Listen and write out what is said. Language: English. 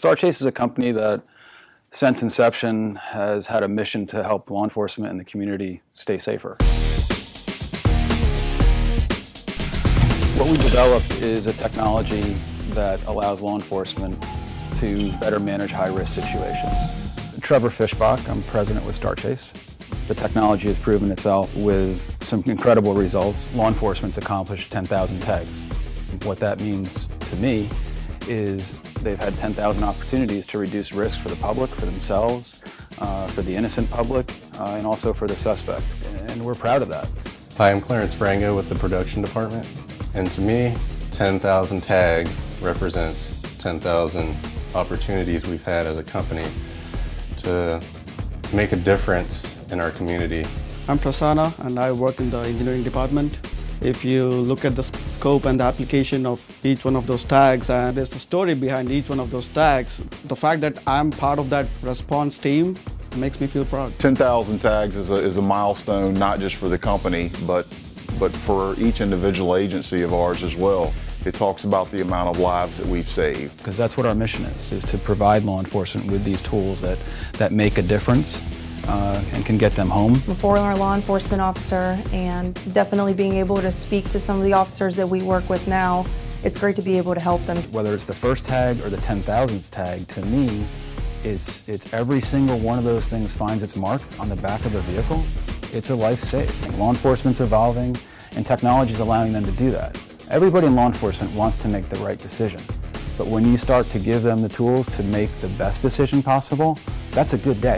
StarChase is a company that, since inception, has had a mission to help law enforcement and the community stay safer. What we developed is a technology that allows law enforcement to better manage high-risk situations. Trevor Fischbach, I'm president with StarChase. The technology has proven itself with some incredible results. Law enforcement's accomplished 10,000 tags. What that means to me is they've had 10,000 opportunities to reduce risk for the public, for themselves, uh, for the innocent public, uh, and also for the suspect. And we're proud of that. Hi, I'm Clarence Frango with the production department. And to me, 10,000 tags represents 10,000 opportunities we've had as a company to make a difference in our community. I'm Prasanna and I work in the engineering department. If you look at the scope and the application of each one of those tags, and there's a story behind each one of those tags, the fact that I'm part of that response team makes me feel proud. 10,000 tags is a, is a milestone, not just for the company, but, but for each individual agency of ours as well. It talks about the amount of lives that we've saved. Because that's what our mission is, is to provide law enforcement with these tools that, that make a difference uh, and can get them home. I'm a former law enforcement officer and definitely being able to speak to some of the officers that we work with now, it's great to be able to help them. Whether it's the first tag or the 10,000th tag, to me, it's, it's every single one of those things finds its mark on the back of a vehicle. It's a life saved. Law enforcement's evolving and technology is allowing them to do that. Everybody in law enforcement wants to make the right decision. But when you start to give them the tools to make the best decision possible, that's a good day.